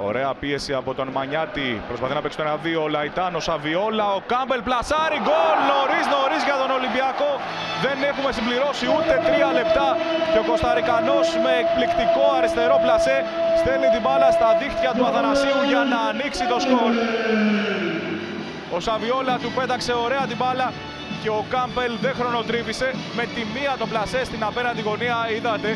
Ωραία πίεση από τον Μανιάτη. Προσπαθεί να παίξει το 1-2. Ο Λαϊτάνος, Σαβιόλα, ο Κάμπελ πλασάρει. Γκολ νωρίς νωρίς για τον Ολυμπιακό. Δεν έχουμε συμπληρώσει ούτε τρία λεπτά. Και ο Κοσταρικανός με εκπληκτικό αριστερό πλασέ στέλνει την μπάλα στα δίχτυα του Αθανασίου για να ανοίξει το σκορ. Ο Σαβιόλα του πέταξε ωραία την μπάλα και ο Κάμπελ δεν χρονοτρίβησε. Με τη μία το πλασέ στην απέναντι γωνία είδατε